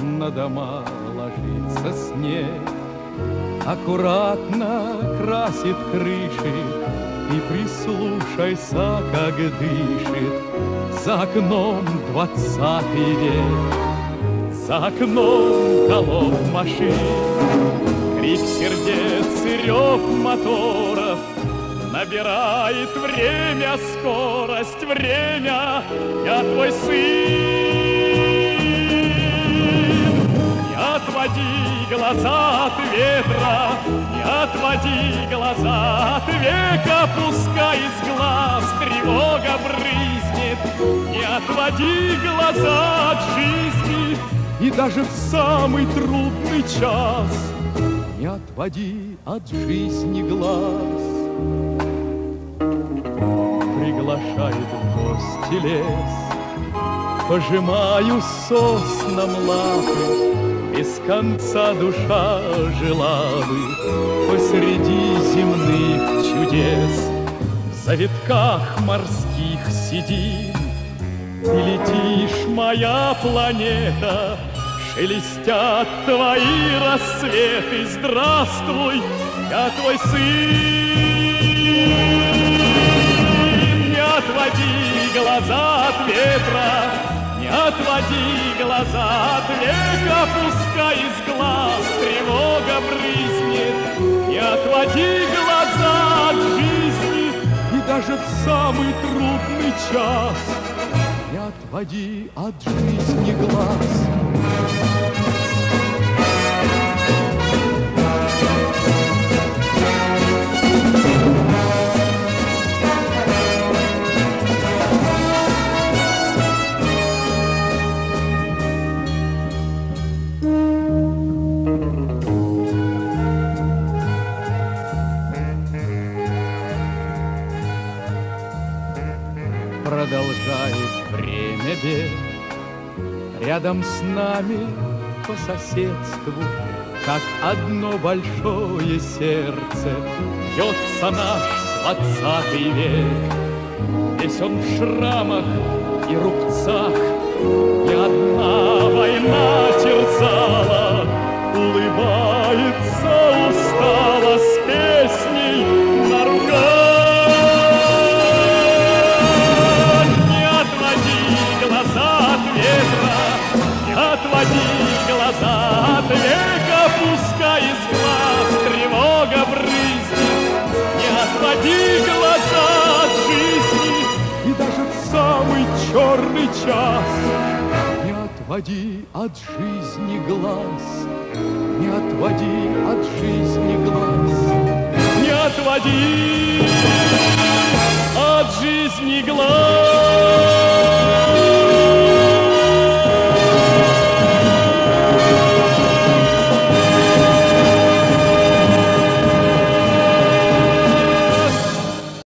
на дома ложится снег, Аккуратно красит крыши, И прислушайся, как дышит За окном двадцатый век. За окном голов машин, Крик сердец и рев моторов Набирает время, скорость, время, Я твой сын. Глаза от ветра, не отводи глаза от века, пускай из глаз тревога брызнет. Не отводи глаза от жизни, и даже в самый трудный час не отводи от жизни глаз. Приглашает в гости лес, пожимаю соснам лапы, без конца душа жила бы Посреди земных чудес. В завитках морских сидим Ты летишь, моя планета. Шелестят твои рассветы. Здравствуй, я твой сын. Не отводи глаза от ветра не отводи глаза от века, пускай из глаз тревога брызнет. Не отводи глаза от жизни, и даже в самый трудный час не отводи от жизни глаз. Продолжает время бег. Рядом с нами по соседству, как одно большое сердце, Бьется наш двадцатый век. Весь он в шрамах и рубцах, Ни одна война отводи глаза от века, пускай из глаз тревога брызнет. Не отводи глаза от жизни, и даже в самый черный час не отводи от жизни глаз, не отводи от жизни глаз, не отводи.